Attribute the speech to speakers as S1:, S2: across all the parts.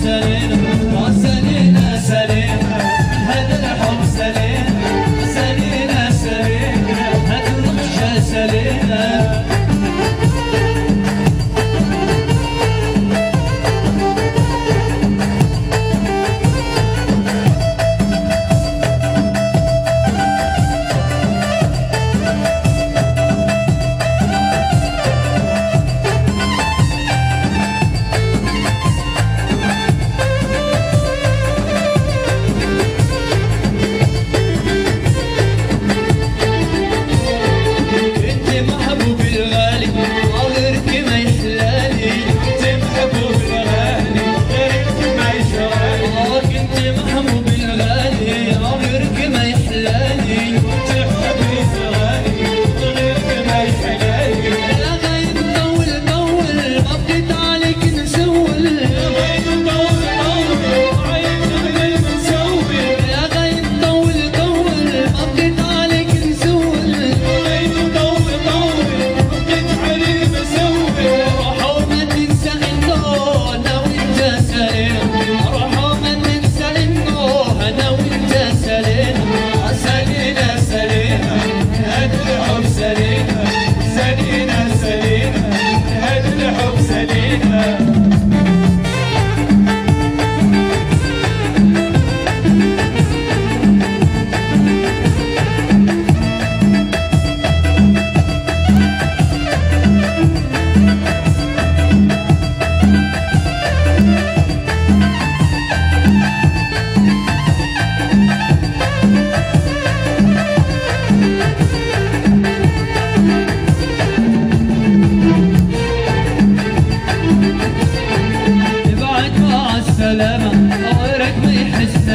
S1: said it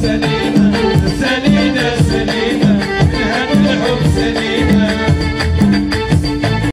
S1: Send